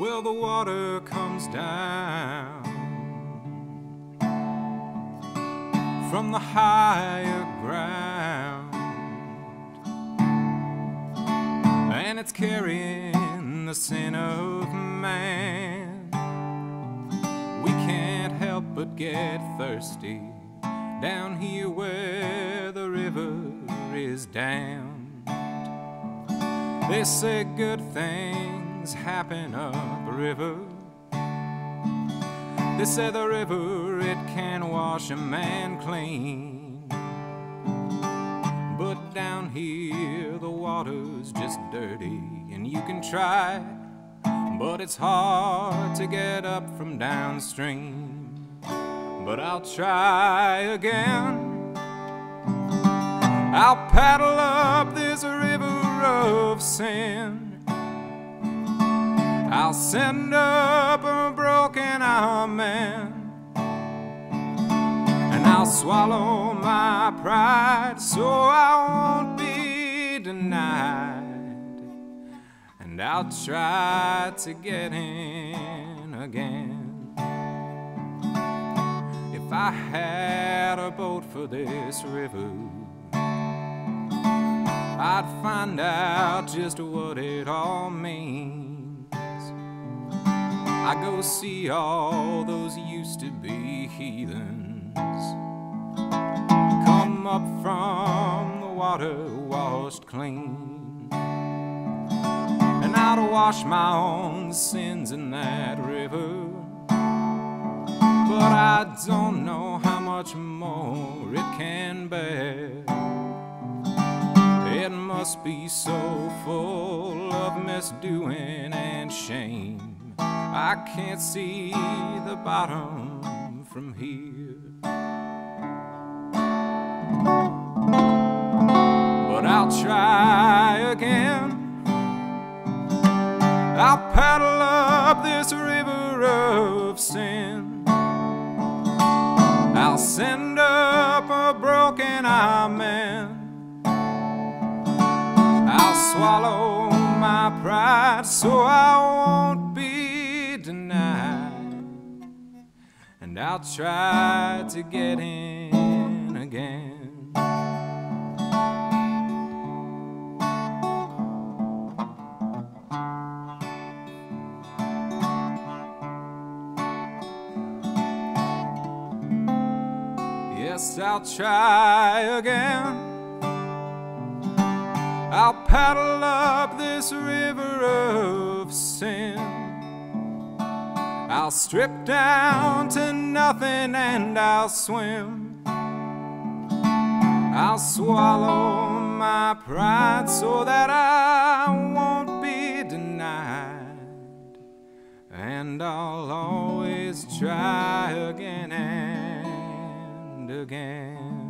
Well, the water comes down from the higher ground, and it's carrying the sin of man. We can't help but get thirsty down here where the river is dammed. They say good things happen upriver. They say the river it can wash a man clean. But down here the water's just dirty and you can try, but it's hard to get up from downstream. But I'll try again. I'll paddle up this river of sin. I'll send up a broken amen. And I'll swallow my pride so I won't be denied. And I'll try to get in again. If I had a boat for this river, I'd find out just what it all means. I go see all those used to be heathens come up from the water washed clean. And I'd wash my own sins in that river. But I don't know how much more it can bear. It must be so full of misdoing and shame. I can't see the bottom from here. But I'll try again. I'll paddle up this river of sin. I'll send up a broken amen. I'll swallow my pride so I I'll try to get in again. Yes, I'll try again. I'll paddle up this river of sin. I'll strip down to nothing and I'll swim. I'll swallow my pride so that I won't be denied. And I'll always try again and again.